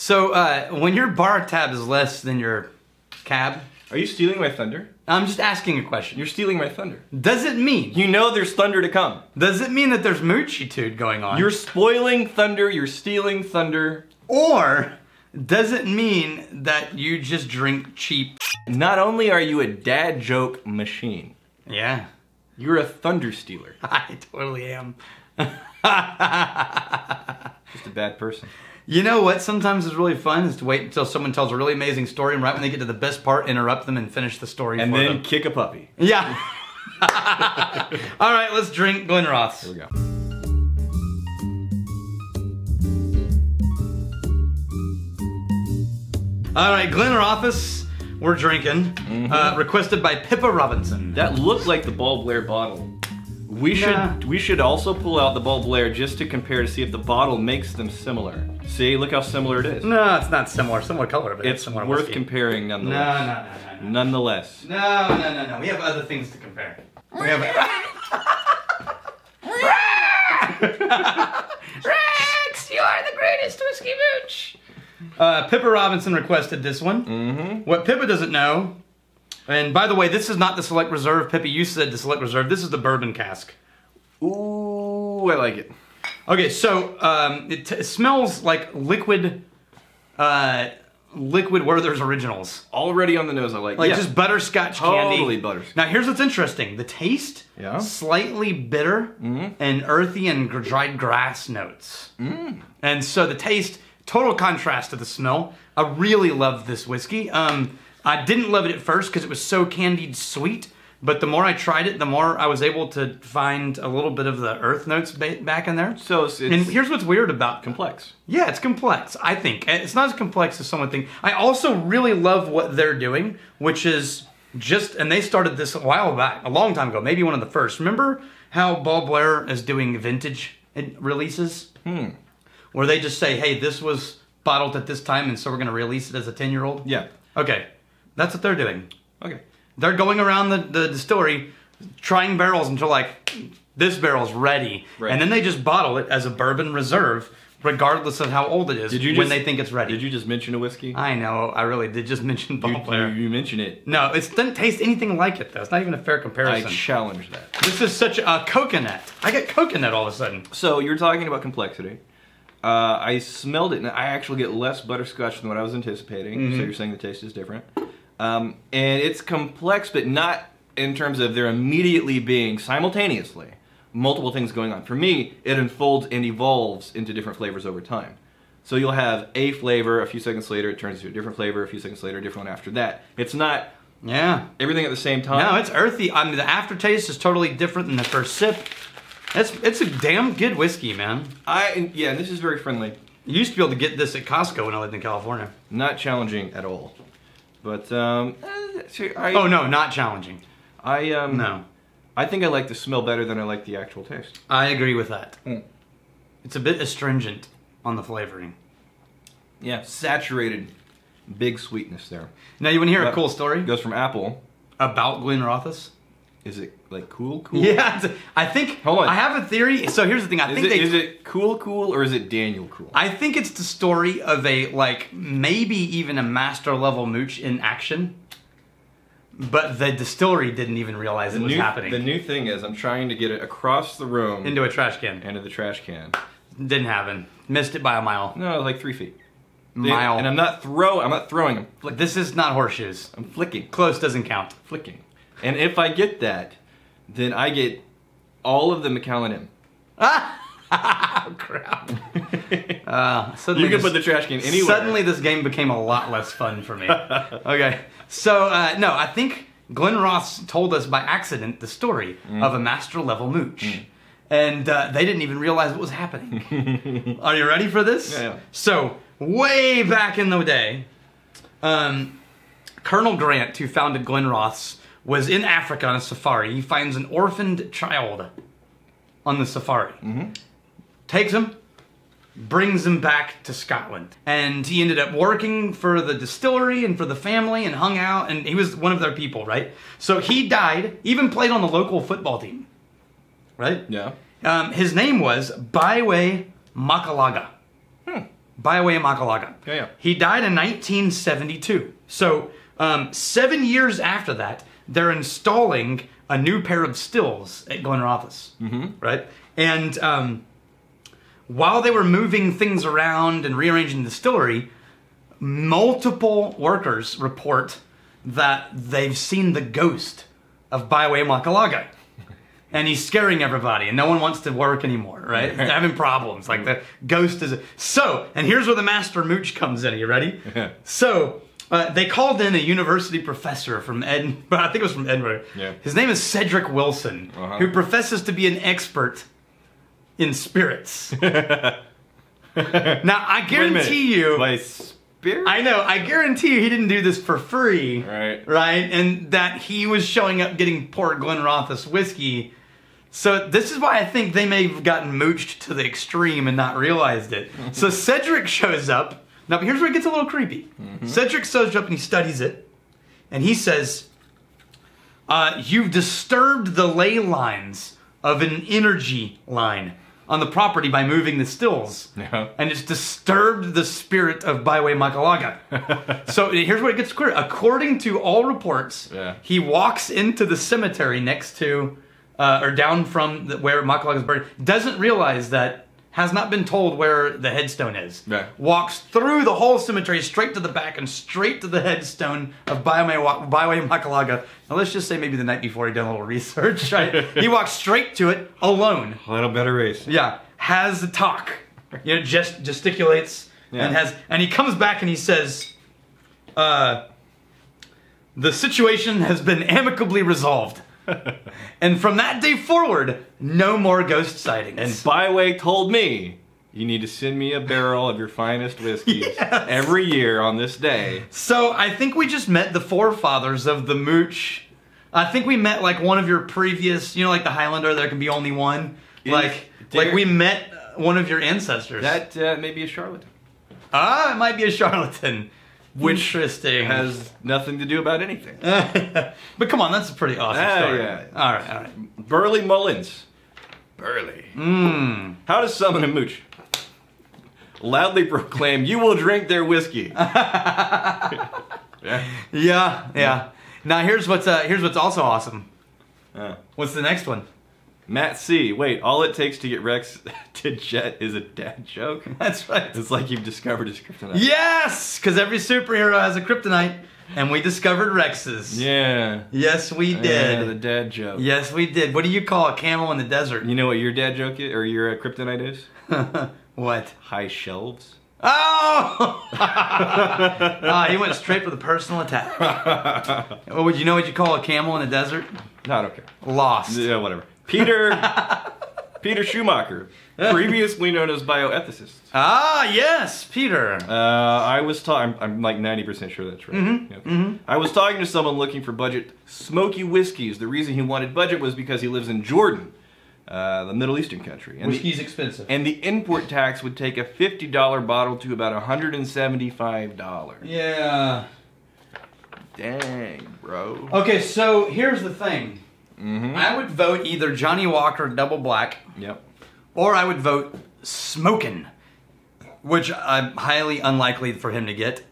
So uh, when your bar tab is less than your cab, Are you stealing my thunder? I'm just asking a question. You're stealing my thunder. Does it mean? You know there's thunder to come. Does it mean that there's moochitude going on? You're spoiling thunder. You're stealing thunder. or does it mean that you just drink cheap? Not only are you a dad joke machine, Yeah, you're a thunder stealer. I totally am. Just a bad person. You know what? Sometimes is really fun is to wait until someone tells a really amazing story, and right when they get to the best part, interrupt them and finish the story And then them. kick a puppy. Yeah. All right, let's drink Glenrothes. Here we go. All right, Glenrothes, we're drinking. Mm-hmm. Uh, requested by Pippa Robinson. That looked like the Balblair bottle. We should we should also pull out the Balblair just to compare to see if the bottle makes them similar. See, look how similar it is. No, it's not similar. Similar color, but It's similar worth whiskey. comparing No, no, nonetheless. no, no, no. Nonetheless. No, no, no, no. We have other things to compare. We have. Rex, you are the greatest whiskey mooch. Uh, Pippa Robinson requested this one. Mm-hmm. What Pippa doesn't know, and by the way, this is not the Select Reserve. Pippa, you said the Select Reserve. This is the bourbon cask. Ooh, I like it. Okay, so um, it, it smells like liquid, uh, liquid Werther's Originals. Already on the nose, I like. Like yeah. just butterscotch candy. Totally butterscotch. Now here's what's interesting: the taste, Yeah. slightly bitter and earthy and dried grass notes. Mm. And so the taste, total contrast to the smell. I really love this whiskey. Um, I didn't love it at first because it was so candied sweet. But the more I tried it, the more I was able to find a little bit of the earth notes ba- back in there. So it's, And here's what's weird about complex. yeah, it's complex. I think it's not as complex as someone think. I also really love what they're doing, which is just and they started this a while back, a long time ago, maybe one of the first. Remember how Balblair is doing vintage releases, Hmm. where they just say, "Hey, this was bottled at this time, and so we're going to release it as a ten-year-old." Yeah. Okay, that's what they're doing. Okay. They're going around the, the distillery, trying barrels until like this barrel's ready, Right. and then they just bottle it as a bourbon reserve, regardless of how old it is. Did you when just- they think it's ready? Did you just mention a whiskey? I know. I really did just mention Ball you, Blair. you, you mention it. no, it doesn't taste anything like it though. It's not even a fair comparison. I challenge that. this is such a coconut. I get coconut all of a sudden. So you're talking about complexity. Uh, I smelled it, and I actually get less butterscotch than what I was anticipating. So you're saying the taste is different, um, and it's complex, but not in terms of there immediately being simultaneously multiple things going on. For me, it unfolds and evolves into different flavors over time. So you'll have a flavor, a few seconds later, it turns into a different flavor, a few seconds later, a different one after that. It's not Yeah. everything at the same time. No, it's earthy. I mean, the aftertaste is totally different than the first sip. It's it's a damn good whiskey, man. I yeah, and this is very friendly. You used to be able to get this at Costco when I lived in California. Not challenging at all. But um, eh, I, Oh no, not challenging. I um, No. I think I like the smell better than I like the actual taste. I agree with that. Mm. It's a bit astringent on the flavoring. Yeah, saturated, big sweetness there. Now, you want to hear a cool story It goes from apple. about Glenrothes? Is it like cool, cool? Yeah, I think. Hold on. I have a theory. So here's the thing. I Is think it, they. is it cool, cool, or is it Daniel cool? I think it's the story of a like maybe even a master level mooch in action, but the distillery didn't even realize it the was new, happening The new thing is I'm trying to get it across the room into a trash can. into the trash can. Didn't happen. Missed it by a mile. No, like three feet. Mile. And I'm not throw. I'm not throwing. I'm flick, This is not horseshoes. I'm flicking. Close doesn't count. flicking. And if I get that, then I get all of the Macallan M. Ah, crap. Uh, suddenly you can this- put the trash can anywhere. Suddenly, this game became a lot less fun for me. okay, so uh, no, I think Glenrothes told us by accident the story Mm. of a master level mooch, and uh, they didn't even realize what was happening. Are you ready for this? Yeah, yeah. So way back in the day, um, Colonel Grant, who founded Glenrothes, was in Africa on a safari. He finds an orphaned child on the safari. Takes him, brings him back to Scotland. And he ended up working for the distillery and for the family and hung out, and he was one of their people, right? So he died, even played on the local football team, right? yeah. Um, his name was Biawa Makalaga. by way of Makalaga. Yeah, yeah. He died in 1972. So um, seven years after that, they're installing a new pair of stills at Glenrothes, mm-hmm. right? And um, while they were moving things around and rearranging the distillery, multiple workers report that they've seen the ghost of Biawa Makalaga. And he's scaring everybody, and no one wants to work anymore, right? They're having problems. Like the ghost is. So, and here's where the master mooch comes in. Are you ready? So, uh, they called in a university professor from Ed. But I think it was from Edinburgh. Yeah. His name is Cedric Wilson, Uh-huh. who professes to be an expert in spirits. now, I Wait a minute. guarantee you. My spirit? I know. I guarantee you, he didn't do this for free. Right. Right. And that he was showing up getting poor Glenrothes whiskey. So this is why I think they may have gotten mooched to the extreme and not realized it. so Cedric shows up. Now here's where it gets a little creepy. Cedric shows up and he studies it, and he says, uh, "You've disturbed the ley lines of an energy line on the property by moving the stills." Yeah. and it's disturbed the spirit of Biawa Makalaga. so here's where it gets clear. According to all reports, Yeah. he walks into the cemetery next to, uh, or down from the, where Makalaga is buried, doesn't realize that, has not been told where the headstone is. Yeah. Walks through the whole cemetery, straight to the back, and straight to the headstone of Biawa, Wa- Biawa Makalaga. Now let's just say maybe the night before he done a little research. Right? he walks straight to it alone. A little better race. Yeah, has the talk. You know, just gesticulates Yeah. and has, and he comes back and he says, uh, "The situation has been amicably resolved." and from that day forward, no more ghost sightings. And Biawa told me you need to send me a barrel of your finest whiskeys Yes. every year on this day. so I think we just met the forefathers of the mooch. I think we met like one of your previous, you know, like the Highlander. There can be only one. Is like, there- like we met one of your ancestors. That uh, may be a charlatan. ah, it might be a charlatan. Which Interesting. Has nothing to do about anything. but come on, that's a pretty awesome Ah, story. yeah. All right, all right. Burley Mullins. Burley. Mmm. How does someone in Mooch loudly proclaim, you will drink their whiskey? yeah. Yeah, yeah. Now here's what's uh, here's what's also awesome. Uh, What's the next one? Matt C. Wait, all it takes to get Rex to jet is a dad joke? That's right. It's like you've discovered his kryptonite. Yes, because every superhero has a kryptonite, and we discovered Rex's. Yeah. Yes, we did. Yeah, the dad joke. yes, we did. What do you call a camel in the desert? You know what your dad joke is, or your uh, kryptonite is? what? High shelves. Oh! ah, he went straight for the personal attack. Would you know what you call a camel in the desert? No, I don't care. Lost. Yeah, whatever. Peter Peter Schumacher, previously known as bioethicist. Ah, yes, Peter. Uh, I was talking. I'm, I'm like 90% sure that's right. Mm-hmm. Okay. I was talking to someone looking for budget smoky whiskeys. The reason he wanted budget was because he lives in Jordan, uh, the Middle Eastern country, and the, Whiskey's expensive. and the import tax would take a $50 bottle to about $175. yeah. Dang, bro. Okay, so here's the thing. Mm-hmm. I would vote either Johnnie Walker Double Black Yep. or I would vote Smokin', which I'm highly unlikely for him to get.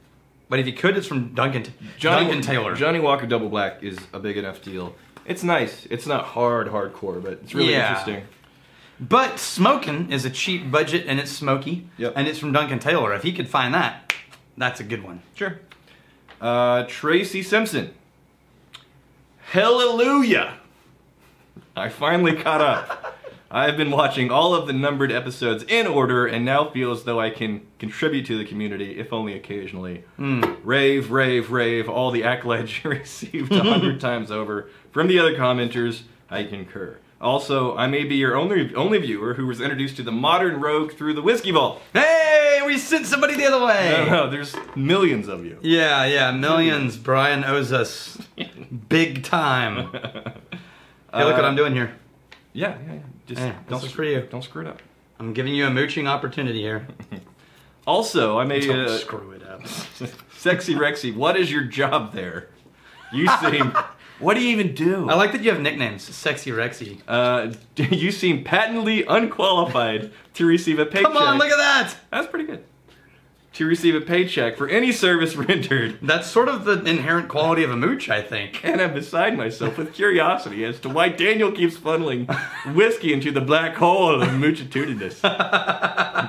But if he could, it's from Duncan Duncan Taylor. Johnnie Walker Double Black is a big enough deal. It's nice. It's not hard, hardcore, but it's really Yeah. interesting. But Smokin' is a cheap budget and it's smoky. Yep. And it's from Duncan Taylor. If he could find that, that's a good one. Sure. Uh, Tracy Simpson. Hallelujah! I finally caught up. I've been watching all of the numbered episodes in order and now feel as though I can contribute to the community, if only occasionally. Hmm. Rave, rave, rave, all the accolades you received a hundred times over. From the other commenters, I concur. Also, I may be your only only viewer who was introduced to the modern rogue through the Whiskey Vault. Hey, we sent somebody the other way. No, no, there's millions of you. Yeah, yeah, millions. Hmm. Brian owes us big time. Hey, look what I'm doing here. Yeah, yeah, yeah. Just Yeah, don't is you. Don't screw it up. I'm giving you a mooching opportunity here. Also, I made Don't a screw it up. sexy Rexy. What is your job there? You seem. what do you even do? I like that you have nicknames. Sexy Rexy. Uh, you seem patently unqualified to receive a paycheck. Come on, look at that. That's pretty good. To receive a paycheck for any service rendered. That's sort of the inherent quality of a mooch, I think. And I'm beside myself with curiosity as to why Daniel keeps funneling whiskey into the black hole of moochitudinous.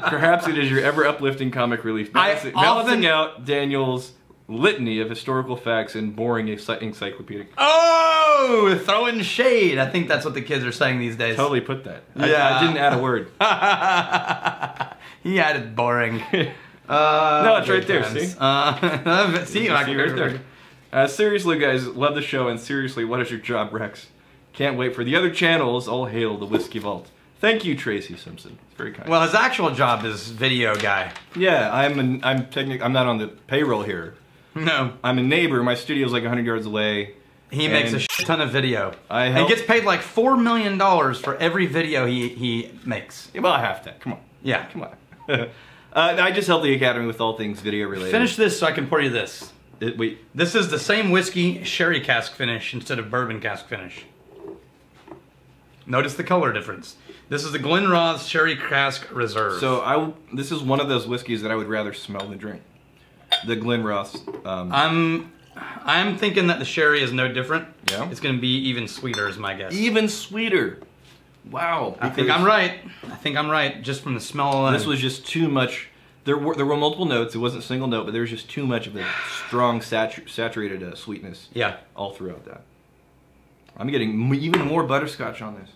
Perhaps it is your ever uplifting comic relief, balancing, balancing out Daniel's litany of historical facts and boring encyclopedic. Oh, throwing shade. I think that's what the kids are saying these days. Totally put that. I- I, didn't add a word. he added boring. Uh, No, it's right good there, times. see? Uh, see, I See can right there. Uh, seriously, guys, love the show, and seriously, what is your job, Rex? Can't wait for the other channels. All hail the Whiskey Vault. Thank you, Tracy Simpson. It's very kind. Well, his actual job is video guy. yeah, I'm an, I'm technic- I'm not on the payroll here. No, I'm a neighbor. My studio's like 100 yards away. he makes a shit ton of video. I and gets paid like four million dollars for every video he he makes. Well, I have to. Come on. Yeah. Come on. uh, I just help the Academy with all things video related. Finish this so I can pour you this. It, wait. This is the same whiskey sherry cask finish instead of bourbon cask finish. Notice the color difference. This is the Glenrothes Sherry Cask Reserve. So I this is one of those whiskeys that I would rather smell than drink. The Glenrothes. Um, I'm I'm thinking that the sherry is no different. Yeah? It's going to be even sweeter, is my guess. even sweeter. Wow. I think I'm right. I think I'm right, just from the smell alone. This was just too much. There were there were multiple notes. It wasn't a single note, but there was just too much of a strong satu- saturated uh, sweetness yeah. all throughout that. I'm getting m- even more butterscotch on this.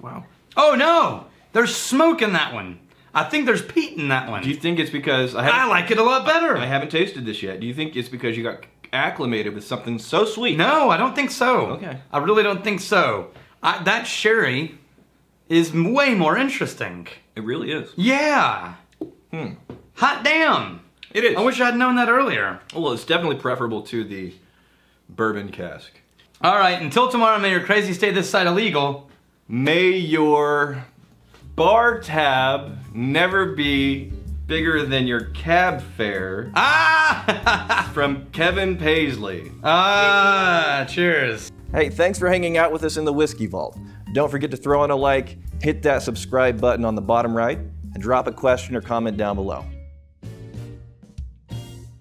Wow. Oh no, there's smoke in that one. I think there's peat in that one. Do you think it's because I I like it a lot better. I haven't tasted this yet? Do you think it's because you got acclimated with something so sweet? No, I don't think so. Okay. I really don't think so. I, that sherry is way more interesting. It really is. Yeah. Hmm. Hot damn. It is. I wish I'd known that earlier. well, it's definitely preferable to the bourbon cask. All right, until tomorrow, may your crazy stay this side illegal. May your bar tab never be bigger than your cab fare. Ah! From Kevin Paisley. ah, cheers. Hey, thanks for hanging out with us in the Whiskey Vault. Don't forget to throw in a like, hit that subscribe button on the bottom right, and drop a question or comment down below.